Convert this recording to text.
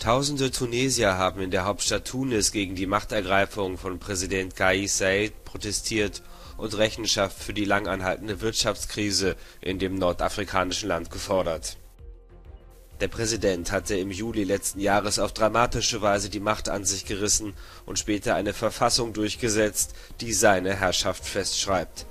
Tausende Tunesier haben in der Hauptstadt Tunis gegen die Machtergreifung von Präsident Kais Saied protestiert und Rechenschaft für die lang anhaltende Wirtschaftskrise in dem nordafrikanischen Land gefordert. Der Präsident hatte im Juli letzten Jahres auf dramatische Weise die Macht an sich gerissen und später eine Verfassung durchgesetzt, die seine Herrschaft festschreibt